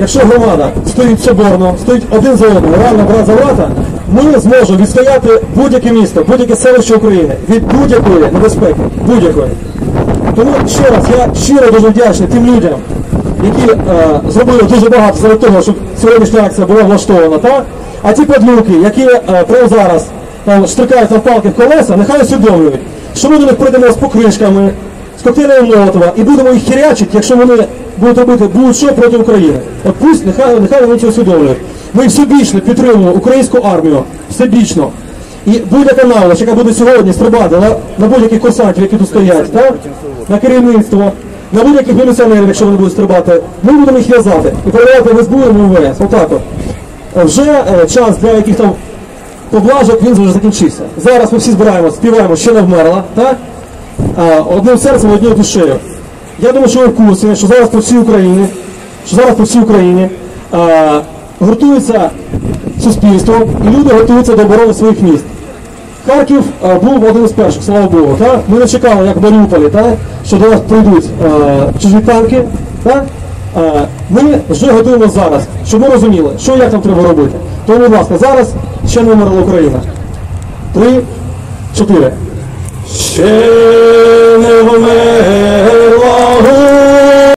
якщо громада стоїть соборно, стоїть один за одним, реально брат за брата, ми зможемо відстояти будь-яке місто, будь-яке селище України від будь-якої небезпеки, будь-якої. Тому ще раз я щиро дуже вдячний тим людям, які е, зробили дуже багато для того, щоб сьогоднішня акція була влаштована. Та? А ті падлюки, які е, прямо зараз там, штрикають на палки в колеса, нехай усвідомлюють, що ми до них прийдемо з покришками, з коктейлями Молотова і будемо їх хірячити, якщо вони будуть робити будь-що проти України. От пусть нехай, нехай вони це усвідомлюють. Ми всебічно підтримуємо українську армію, всебічно. І будь-яка наволоч, яка буде сьогодні стрибати на, на будь-яких курсантів, які тут стоять, так? на керівництво, на будь-яких міліціонерів, якщо вони будуть стрибати, ми будемо їх в'язати і передавати в і МВС. Отак от. Е, Вже е, час для яких там поблажок він вже закінчився. Зараз ми всі збираємо, співаємо, ще не вмерла, так? А, одним серцем, однією душею. Я думаю, що в курсі, що зараз по всій Україні, що зараз по всій Україні а, гуртується суспільство, і люди готуються до оборони своїх міст. Харків а, був один із перших, слава Богу. Так? Ми не чекали, як в Маріуполі, так? що до нас прийдуть а, чужі танки. Так? А, ми вже готуємо зараз, щоб ми розуміли, що як нам треба робити. Тому, будь ласка, зараз ще не вмерла Україна. Три, чотири. Ще